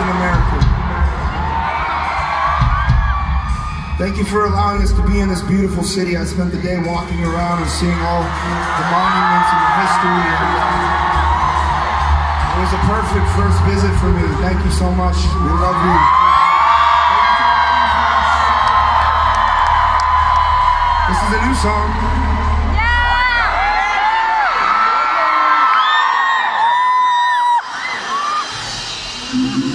in America. Thank you for allowing us to be in this beautiful city. I spent the day walking around and seeing all the monuments and the history. Uh, it was a perfect first visit for me. Thank you so much. We love you. This is a new song. You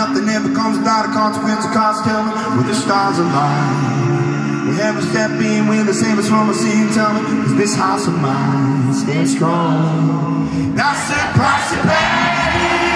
nothing ever comes without a consequence of cost. Tell me, where the stars align. We have a step in with the same as from a. Tell me, is this house of mine stand strong? That's the price you pay.